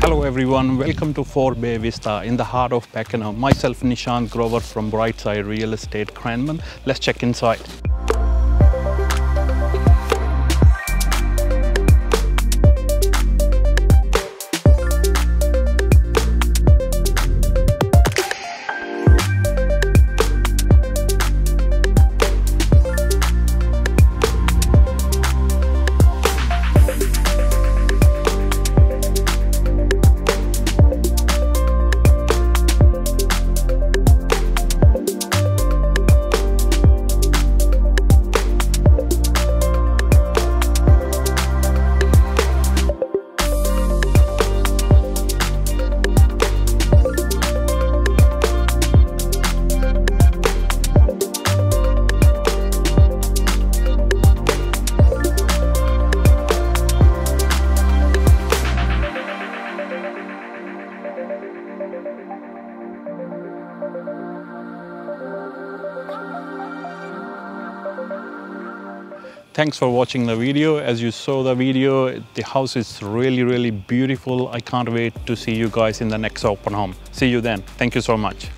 Hello everyone, welcome to 4 Bay Vista in the heart of Pakenham. Myself Nishant Grover from Brightside Real Estate Cranbourne. Let's check inside. Thanks for watching the video. As you saw the video, the house is really, really beautiful. I can't wait to see you guys in the next open home. See you then. Thank you so much.